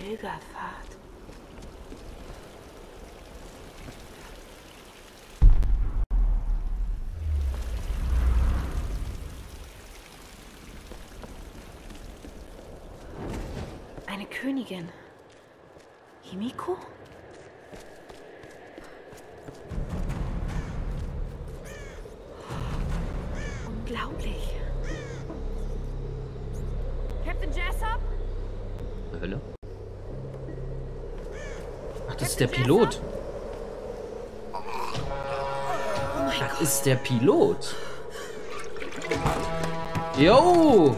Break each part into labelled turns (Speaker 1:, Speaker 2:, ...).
Speaker 1: Pilgerfahrt. Eine Königin. Himiko?
Speaker 2: Der Pilot. Das ist der Pilot. Yo!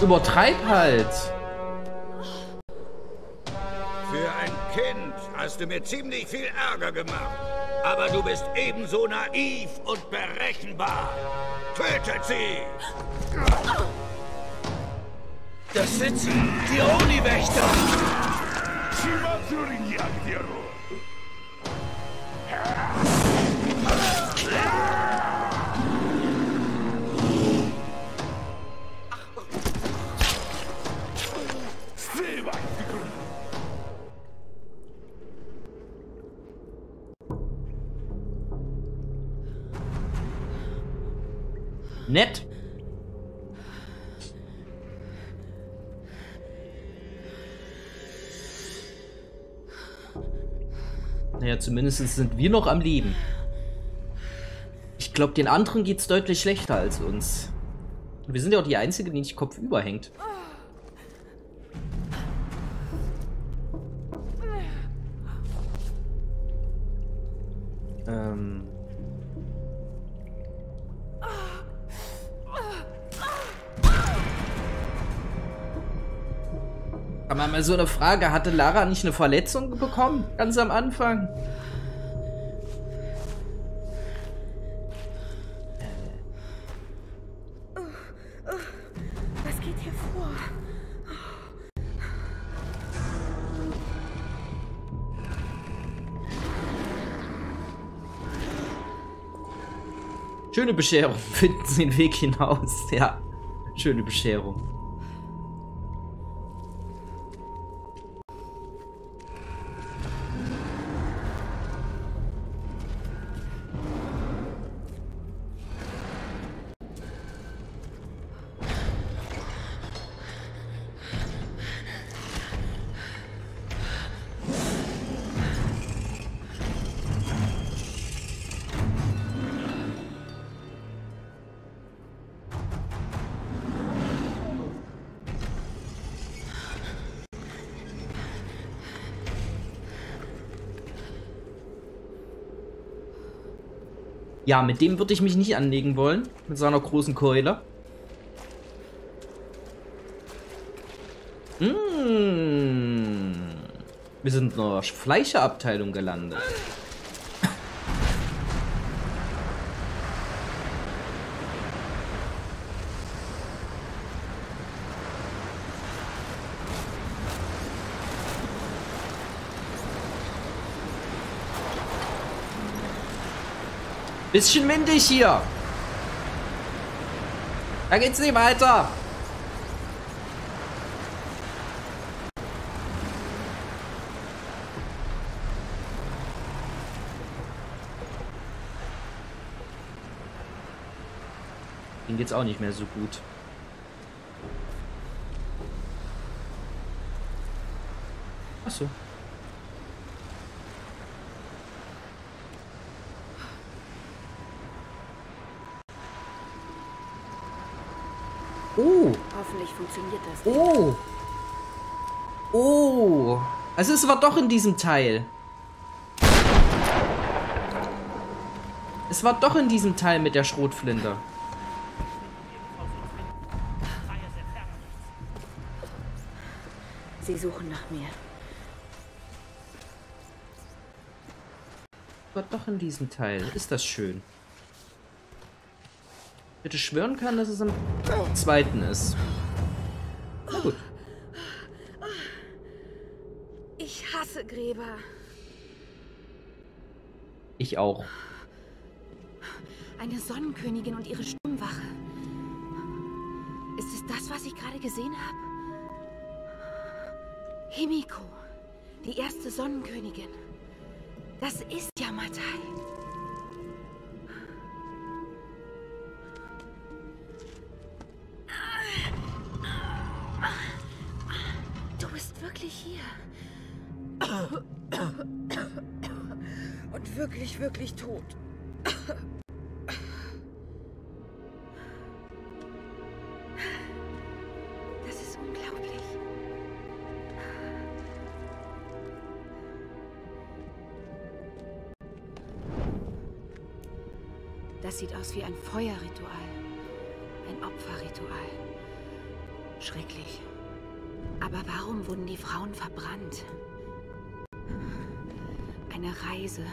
Speaker 2: Übertreib halt.
Speaker 3: Für ein Kind hast du mir ziemlich viel Ärger gemacht. Aber du bist ebenso naiv und berechenbar. Tötet sie! Das sie, die Oni-Wächter!
Speaker 2: Nett. Naja, zumindest sind wir noch am Leben. Ich glaube, den anderen geht's deutlich schlechter als uns. Wir sind ja auch die Einzigen, die nicht kopfüber hängt. Aber mal so eine Frage, hatte Lara nicht eine Verletzung bekommen? Ganz am Anfang?
Speaker 1: Was geht hier vor?
Speaker 2: Schöne Bescherung. Finden Sie den Weg hinaus. Ja, schöne Bescherung. Ja, mit dem würde ich mich nicht anlegen wollen. Mit seiner großen Keule. Mmh. Wir sind in der Fleischerabteilung gelandet. Bisschen windig hier. Da geht's nicht weiter. Ihnen geht's auch nicht mehr so gut. Ach Oh.
Speaker 1: Hoffentlich funktioniert das.
Speaker 2: Oh. Oh. Also es war doch in diesem Teil. Es war doch in diesem Teil mit der Schrotflinte.
Speaker 1: Sie suchen nach mir.
Speaker 2: War doch in diesem Teil. Ist das schön. Hätte schwören können, dass es am zweiten ist. Na gut.
Speaker 1: Ich hasse Gräber.
Speaker 2: Ich auch.
Speaker 1: Eine Sonnenkönigin und ihre Sturmwache. Ist es das, was ich gerade gesehen habe? Himiko, die erste Sonnenkönigin. Das ist ja wirklich, tot. Das ist unglaublich. Das sieht aus wie ein Feuerritual. Ein Opferritual. Schrecklich. Aber warum wurden die Frauen verbrannt? Eine Reise.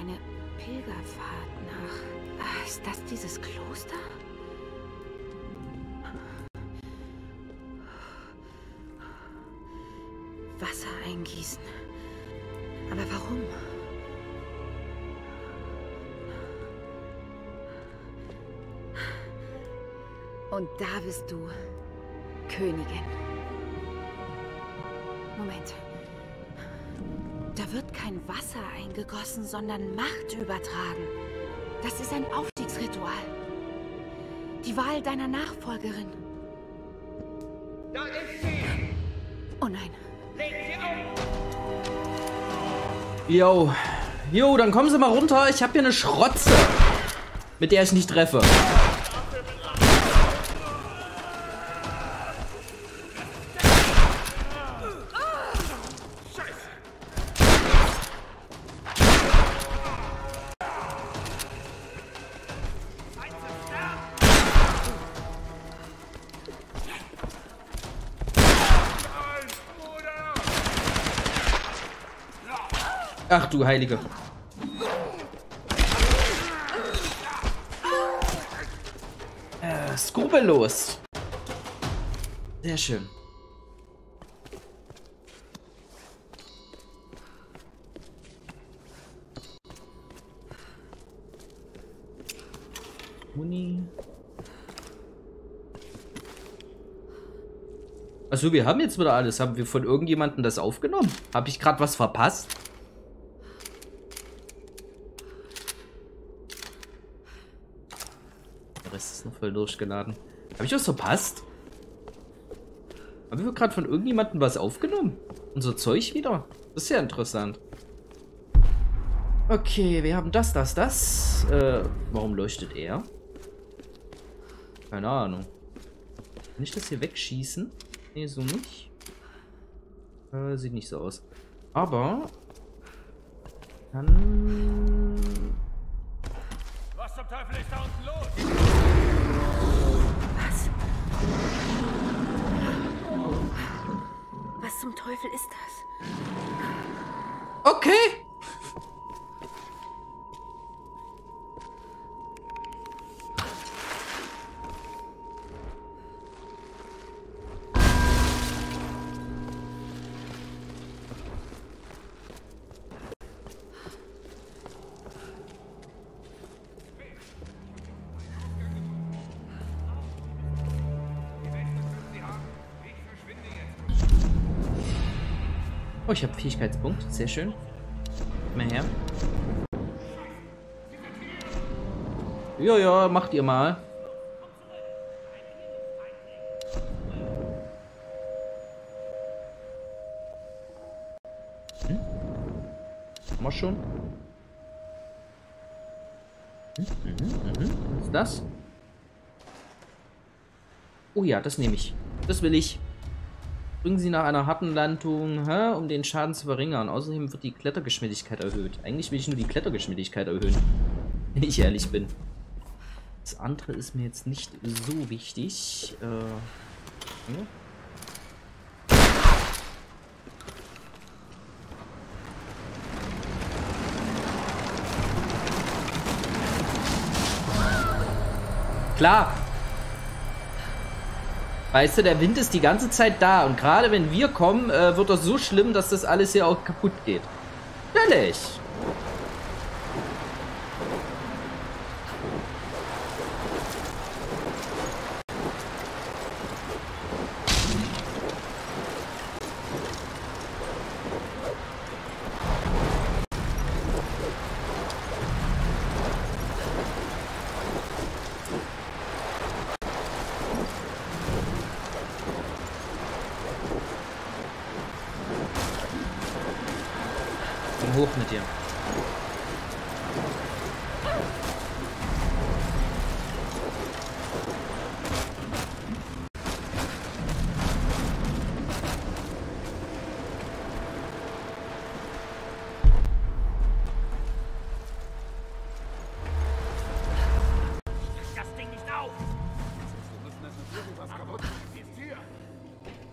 Speaker 1: Eine Pilgerfahrt nach... Ah, ist das dieses Kloster? Wasser eingießen. Aber warum? Und da bist du, Königin. Moment. Da wird kein Wasser eingegossen, sondern Macht übertragen. Das ist ein Aufstiegsritual. Die Wahl deiner Nachfolgerin.
Speaker 3: Da ist sie!
Speaker 1: Oh nein.
Speaker 3: Legt sie auf!
Speaker 2: Jo. Jo, dann kommen Sie mal runter. Ich habe hier eine Schrotze, mit der ich nicht treffe. Ach du Heilige. Äh, skrupellos. Sehr schön. Muni. Achso, wir haben jetzt wieder alles. Haben wir von irgendjemandem das aufgenommen? Habe ich gerade was verpasst? Der Rest ist noch voll durchgeladen. Habe ich was verpasst? Haben wir gerade von irgendjemandem was aufgenommen? Unser Zeug wieder? Das ist ja interessant. Okay, wir haben das, das, das. Äh, warum leuchtet er? Keine Ahnung. Kann ich das hier wegschießen? Nee, so nicht. Äh, sieht nicht so aus. Aber... Dann...
Speaker 3: Was zum Teufel ist da unten los?
Speaker 1: Was zum Teufel ist das?
Speaker 2: Okay. Oh, ich habe Fähigkeitspunkt. Sehr schön. Mal her. Ja, ja, macht ihr mal. Hm? Haben wir schon? Hm, mhm, mhm. Was ist das? Oh ja, das nehme ich. Das will ich. Bringen Sie nach einer harten Landung, hä, um den Schaden zu verringern. Außerdem wird die Klettergeschwindigkeit erhöht. Eigentlich will ich nur die Klettergeschwindigkeit erhöhen. Wenn ich ehrlich bin. Das andere ist mir jetzt nicht so wichtig. Äh, ja. Klar, Weißt du, der Wind ist die ganze Zeit da und gerade wenn wir kommen, äh, wird das so schlimm, dass das alles hier auch kaputt geht. Natürlich. Hoch mit dir.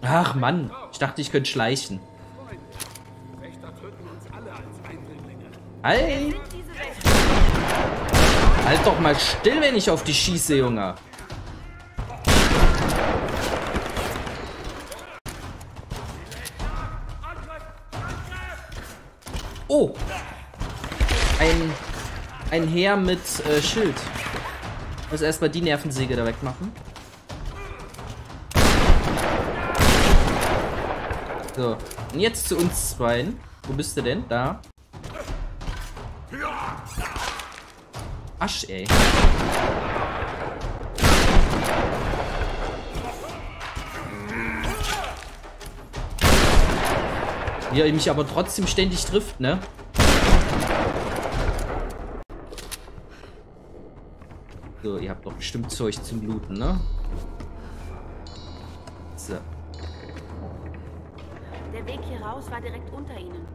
Speaker 2: Ach Mann, ich dachte, ich könnte schleichen. Halt! Halt doch mal still, wenn ich auf dich schieße, Junge. Oh! Ein, ein Heer mit äh, Schild. Also erstmal die Nervensäge da wegmachen. So, und jetzt zu uns zweien. Wo bist du denn? Da. Asch, ey. Wie er mich aber trotzdem ständig trifft, ne? So, ihr habt doch bestimmt Zeug zum Bluten, ne? So.
Speaker 1: Der Weg hier raus war direkt unter ihnen.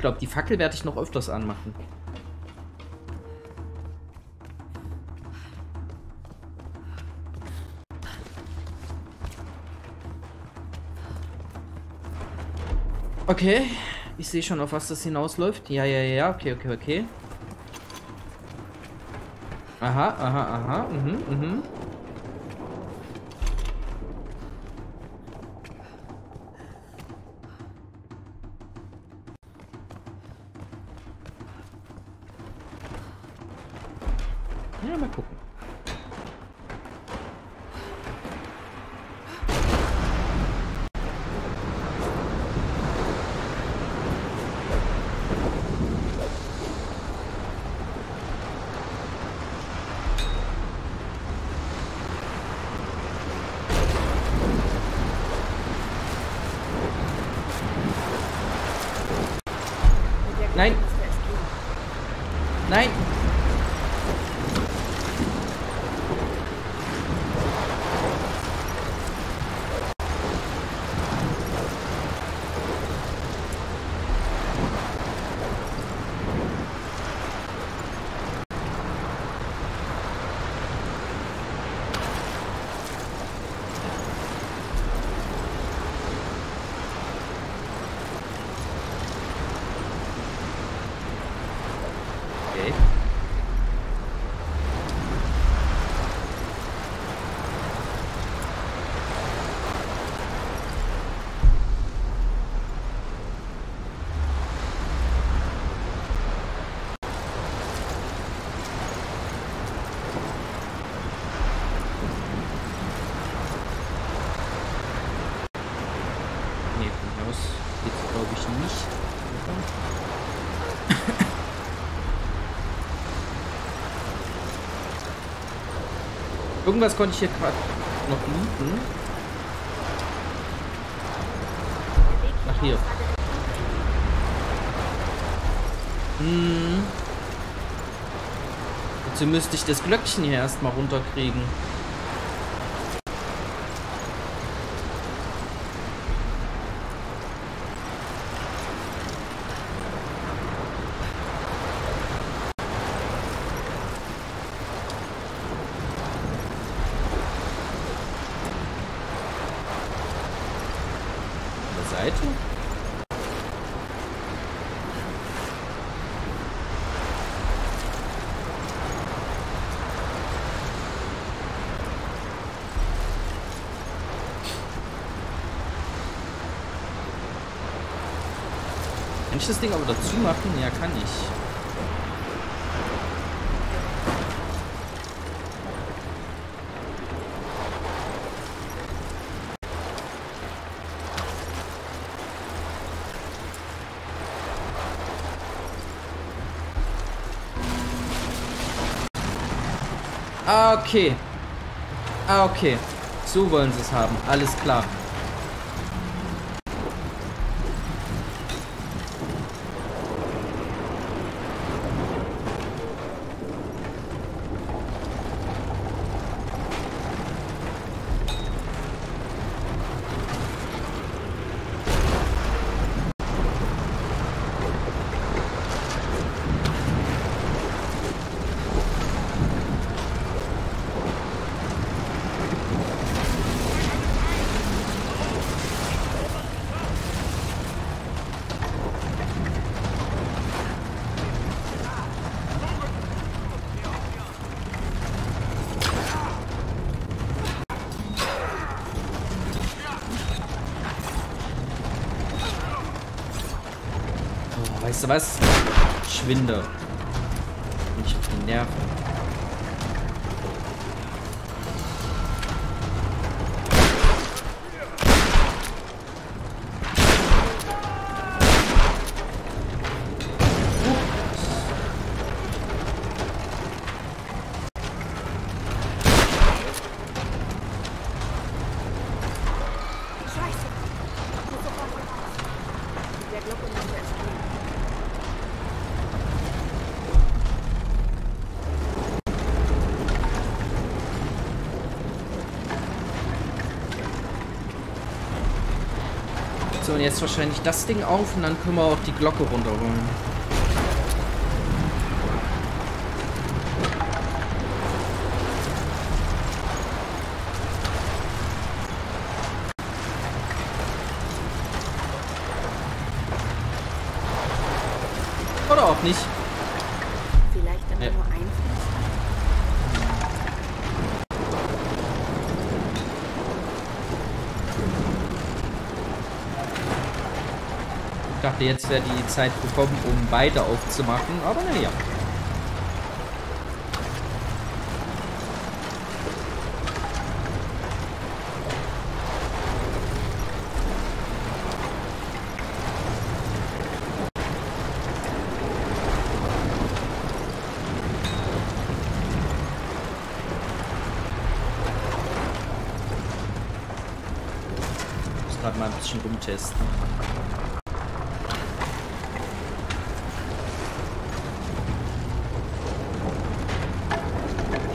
Speaker 2: Glaube, die Fackel werde ich noch öfters anmachen. Okay, ich sehe schon, auf was das hinausläuft. Ja, ja, ja, okay, okay, okay. Aha, aha, aha, mhm, mhm. Nein. Nein. Irgendwas konnte ich hier gerade noch looten. Ach hier. Hm. Dazu müsste ich das Glöckchen hier erstmal runterkriegen. Kann ich das Ding aber dazu machen? Ja, kann ich. Ah, okay. Ah, okay. So wollen sie es haben. Alles klar. Weißt du was? Schwinde. Nicht auf die Nerven. So, und jetzt wahrscheinlich das Ding auf und dann können wir auch die Glocke runterholen. Oder auch nicht.
Speaker 1: Vielleicht immer
Speaker 2: Ja.
Speaker 1: nur ein Fenster?
Speaker 2: Ich dachte, jetzt wäre die Zeit gekommen, um beide aufzumachen, aber naja. Ich muss gerade mal ein bisschen rumtesten.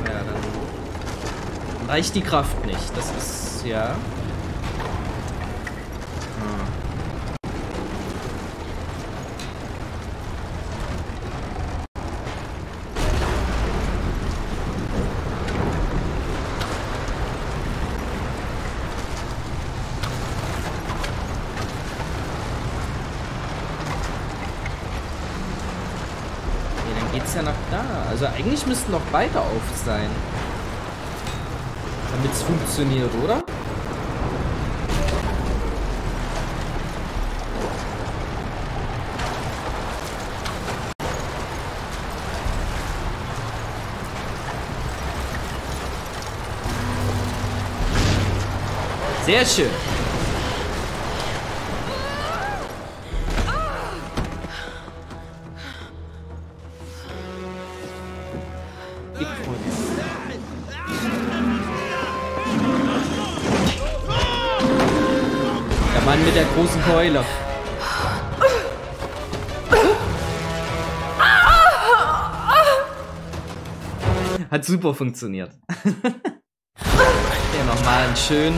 Speaker 2: Ja, dann reicht die Kraft nicht. Das ist ja. Dann geht's ja nach da. Also eigentlich müssten noch beide auf sein. Damit es funktioniert, oder? Sehr schön. Mann mit der großen Keule. Hat super funktioniert. Hier nochmal ein schön.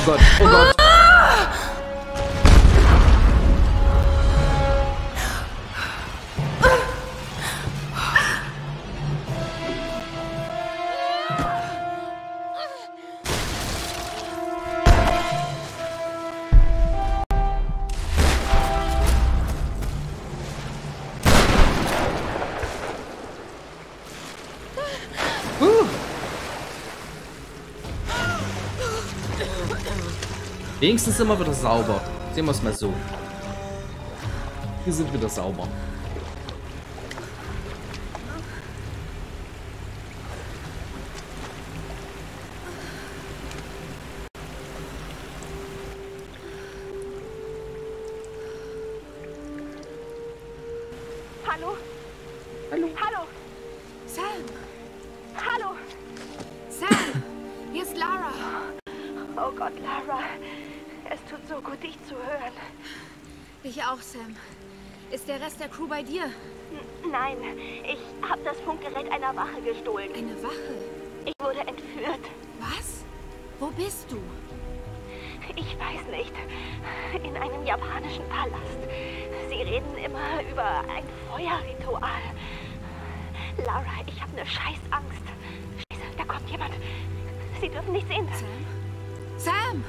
Speaker 2: Oh Gott, oh Gott. Wenigstens wir wieder sauber. Sehen wir es mal so. Wir sind wieder sauber.
Speaker 1: Sam. Ist der Rest der Crew bei dir?
Speaker 4: N nein, ich habe das Funkgerät einer Wache gestohlen.
Speaker 1: Eine Wache?
Speaker 4: Ich wurde entführt.
Speaker 1: Was? Wo bist du?
Speaker 4: Ich weiß nicht. In einem japanischen Palast. Sie reden immer über ein Feuerritual. Lara, ich habe eine scheiß Angst. Scheiße, da kommt jemand. Sie dürfen nicht sehen.
Speaker 1: Sam? Sam!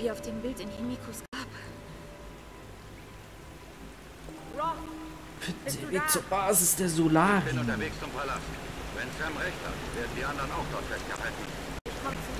Speaker 1: Wie auf dem Bild in Himikos Grab.
Speaker 2: Der Weg zur Basis der Solari.
Speaker 3: bin unterwegs zum Palast. Wenn Sam recht hat, werden die anderen auch dort festgehalten.